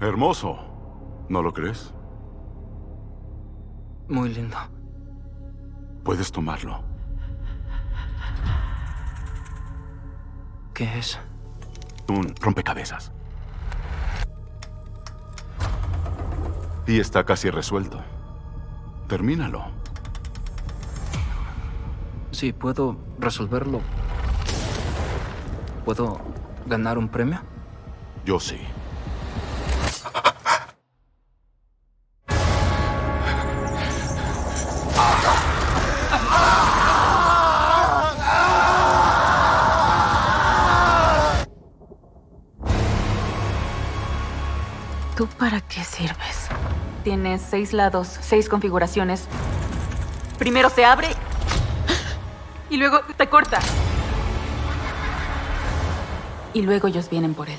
Hermoso. ¿No lo crees? Muy lindo. Puedes tomarlo. ¿Qué es? Un rompecabezas. Y está casi resuelto. Termínalo. Si puedo resolverlo, ¿puedo ganar un premio? Yo sí. ¿Tú para qué sirves? Tienes seis lados, seis configuraciones. Primero se abre y luego te corta. Y luego ellos vienen por él.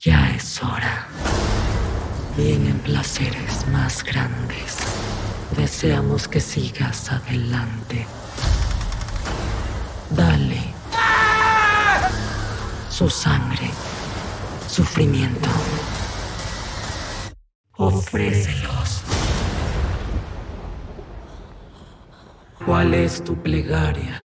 Ya es hora. Vienen placeres más grandes. Deseamos que sigas adelante. Dale. Su sangre. Sufrimiento. Ofrécelos. ¿Cuál es tu plegaria?